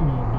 maximum